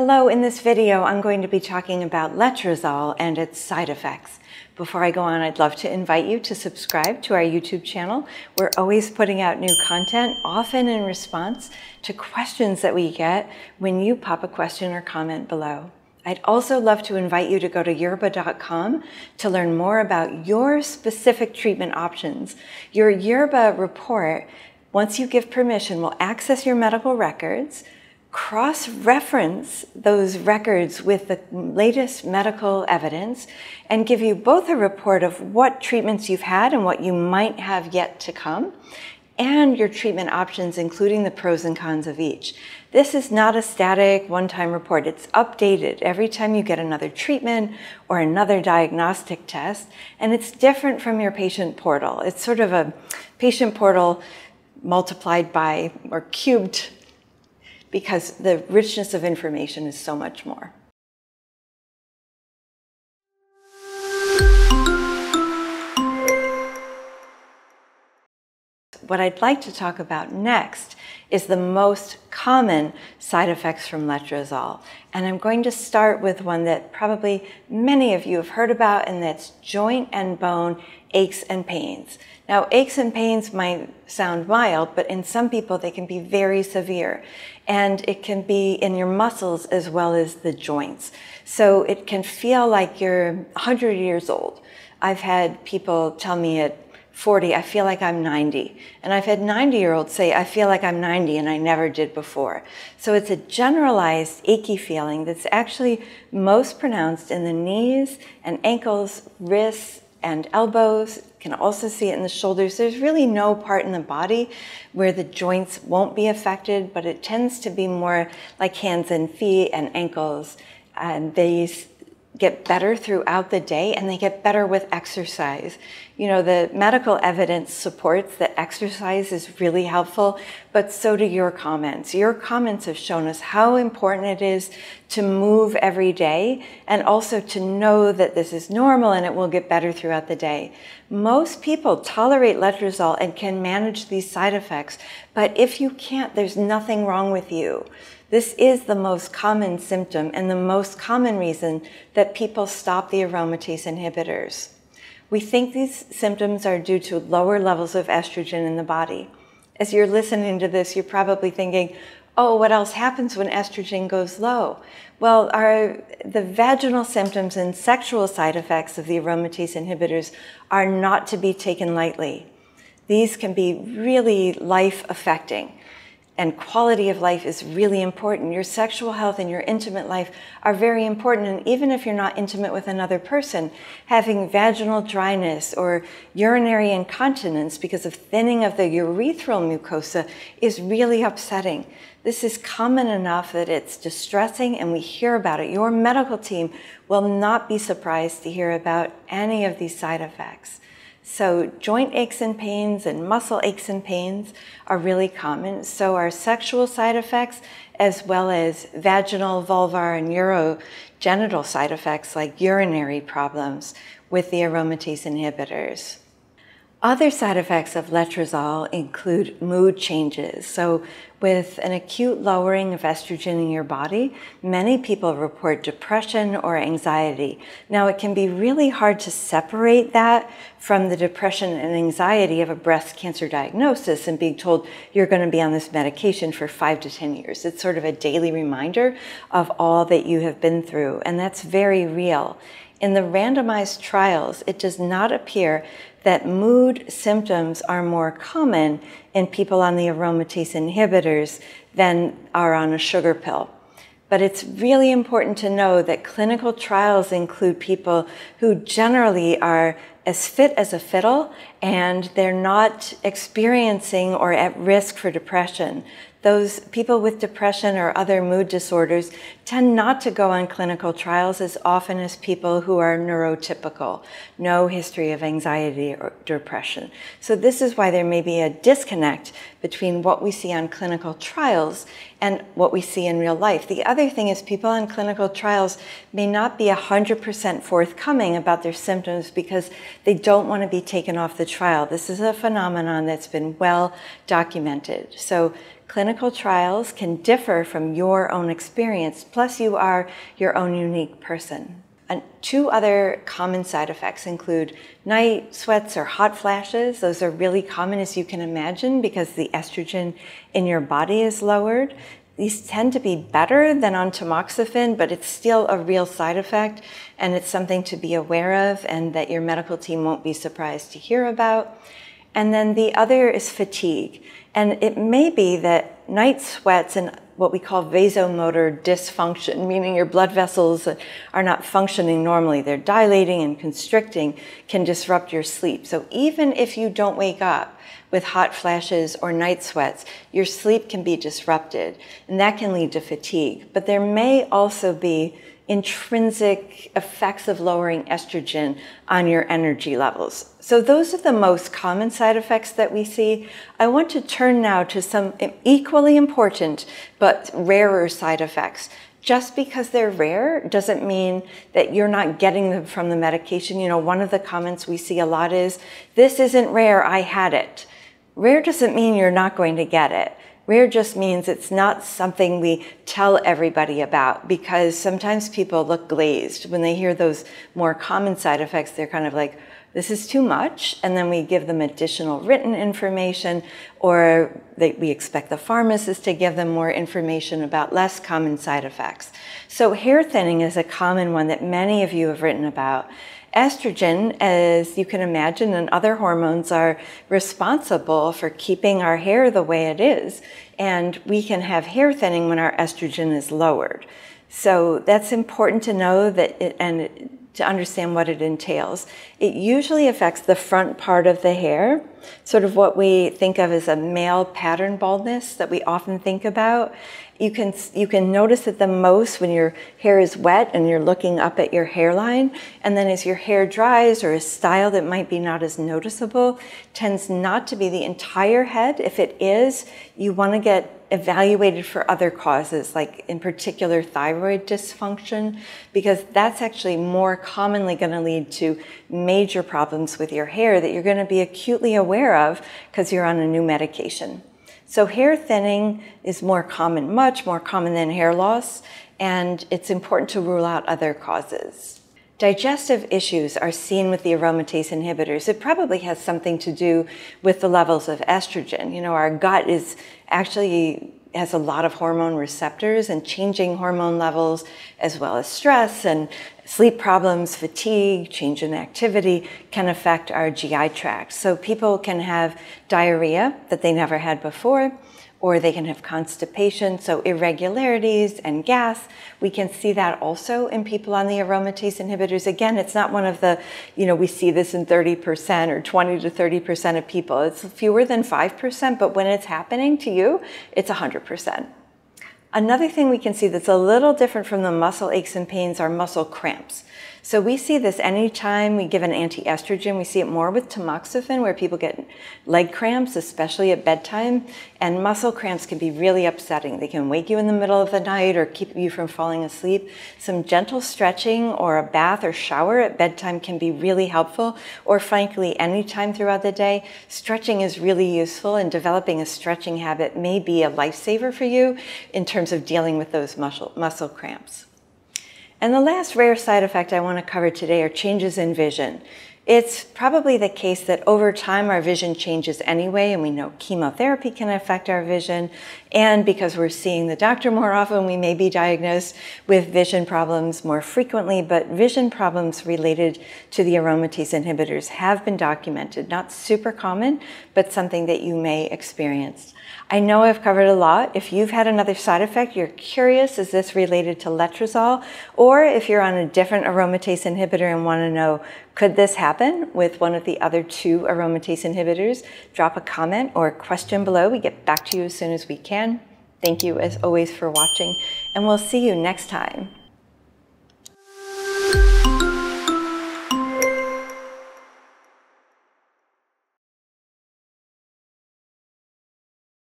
Hello, in this video I'm going to be talking about letrozole and its side effects. Before I go on, I'd love to invite you to subscribe to our YouTube channel. We're always putting out new content, often in response to questions that we get when you pop a question or comment below. I'd also love to invite you to go to yerbba.com to learn more about your specific treatment options. Your Yerbba report, once you give permission, will access your medical records, cross-reference those records with the latest medical evidence and give you both a report of what treatments you've had and what you might have yet to come and your treatment options, including the pros and cons of each. This is not a static one-time report. It's updated every time you get another treatment or another diagnostic test, and it's different from your patient portal. It's sort of a patient portal multiplied by or cubed because the richness of information is so much more. What I'd like to talk about next is the most common side effects from letrozole. And I'm going to start with one that probably many of you have heard about, and that's joint and bone aches and pains. Now, aches and pains might sound mild, but in some people they can be very severe. And it can be in your muscles as well as the joints. So it can feel like you're 100 years old. I've had people tell me at 40, I feel like I'm 90. And I've had 90 year olds say, I feel like I'm 90 and I never did before. So it's a generalized achy feeling that's actually most pronounced in the knees and ankles, wrists, and elbows. You can also see it in the shoulders. There's really no part in the body where the joints won't be affected, but it tends to be more like hands and feet and ankles. And these get better throughout the day and they get better with exercise. You know, the medical evidence supports that exercise is really helpful, but so do your comments. Your comments have shown us how important it is to move every day and also to know that this is normal and it will get better throughout the day. Most people tolerate letrozole and can manage these side effects, but if you can't, there's nothing wrong with you. This is the most common symptom and the most common reason that people stop the aromatase inhibitors. We think these symptoms are due to lower levels of estrogen in the body. As you're listening to this, you're probably thinking, oh, what else happens when estrogen goes low? Well, our, the vaginal symptoms and sexual side effects of the aromatase inhibitors are not to be taken lightly. These can be really life affecting and quality of life is really important. Your sexual health and your intimate life are very important. And even if you're not intimate with another person, having vaginal dryness or urinary incontinence because of thinning of the urethral mucosa is really upsetting. This is common enough that it's distressing and we hear about it. Your medical team will not be surprised to hear about any of these side effects. So joint aches and pains and muscle aches and pains are really common. So are sexual side effects as well as vaginal, vulvar, and urogenital side effects like urinary problems with the aromatase inhibitors. Other side effects of letrozole include mood changes. So with an acute lowering of estrogen in your body, many people report depression or anxiety. Now it can be really hard to separate that from the depression and anxiety of a breast cancer diagnosis and being told you're going to be on this medication for five to 10 years. It's sort of a daily reminder of all that you have been through, and that's very real. In the randomized trials, it does not appear that mood symptoms are more common in people on the aromatase inhibitors than are on a sugar pill. But it's really important to know that clinical trials include people who generally are as fit as a fiddle and they're not experiencing or at risk for depression those people with depression or other mood disorders tend not to go on clinical trials as often as people who are neurotypical, no history of anxiety or depression. So this is why there may be a disconnect between what we see on clinical trials and what we see in real life. The other thing is people on clinical trials may not be 100% forthcoming about their symptoms because they don't want to be taken off the trial. This is a phenomenon that's been well documented. So clinical trials can differ from your own experience, plus, you are your own unique person. And two other common side effects include night sweats or hot flashes. Those are really common, as you can imagine, because the estrogen in your body is lowered. These tend to be better than on tamoxifen, but it's still a real side effect, and it's something to be aware of and that your medical team won't be surprised to hear about. And then the other is fatigue. And it may be that night sweats and what we call vasomotor dysfunction, meaning your blood vessels are not functioning normally, they're dilating and constricting, can disrupt your sleep. So even if you don't wake up, with hot flashes or night sweats, your sleep can be disrupted, and that can lead to fatigue. But there may also be intrinsic effects of lowering estrogen on your energy levels. So, those are the most common side effects that we see. I want to turn now to some equally important but rarer side effects just because they're rare doesn't mean that you're not getting them from the medication. You know, one of the comments we see a lot is, This isn't rare, I had it. Rare doesn't mean you're not going to get it. Rare just means it's not something we tell everybody about because sometimes people look glazed. When they hear those more common side effects, they're kind of like, this is too much. And then we give them additional written information, or they, we expect the pharmacist to give them more information about less common side effects. So, hair thinning is a common one that many of you have written about. Estrogen, as you can imagine, and other hormones are responsible for keeping our hair the way it is. And we can have hair thinning when our estrogen is lowered. So that's important to know that, it, and to understand what it entails. It usually affects the front part of the hair, sort of what we think of as a male pattern baldness that we often think about. You can, you can notice it the most when your hair is wet and you're looking up at your hairline. And then as your hair dries or is styled, it might be not as noticeable. Tends not to be the entire head. If it is, you want to get evaluated for other causes, like in particular thyroid dysfunction, because that's actually more commonly going to lead to major problems with your hair that you're going to be acutely aware of because you're on a new medication. So, hair thinning is more common, much more common than hair loss, and it's important to rule out other causes. Digestive issues are seen with the aromatase inhibitors. It probably has something to do with the levels of estrogen. You know, our gut is actually has a lot of hormone receptors and changing hormone levels as well as stress and sleep problems, fatigue, change in activity can affect our GI tract. So people can have diarrhea that they never had before or they can have constipation, so irregularities and gas. We can see that also in people on the aromatase inhibitors. Again, it's not one of the, you know, we see this in 30% or 20 to 30% of people. It's fewer than 5%, but when it's happening to you, it's 100%. Another thing we can see that's a little different from the muscle aches and pains are muscle cramps. So we see this anytime we give an anti-estrogen. We see it more with tamoxifen where people get leg cramps, especially at bedtime. And muscle cramps can be really upsetting. They can wake you in the middle of the night or keep you from falling asleep. Some gentle stretching or a bath or shower at bedtime can be really helpful. Or frankly, anytime throughout the day, stretching is really useful and developing a stretching habit may be a lifesaver for you in terms of dealing with those muscle, muscle cramps. And the last rare side effect I want to cover today are changes in vision. It's probably the case that over time our vision changes anyway, and we know chemotherapy can affect our vision. And because we're seeing the doctor more often, we may be diagnosed with vision problems more frequently. But vision problems related to the aromatase inhibitors have been documented. Not super common, but something that you may experience. I know I've covered a lot. If you've had another side effect, you're curious, is this related to letrozole? Or if you're on a different aromatase inhibitor and want to know, could this happen with one of the other two aromatase inhibitors? Drop a comment or a question below. We get back to you as soon as we can. Thank you as always for watching, and we'll see you next time.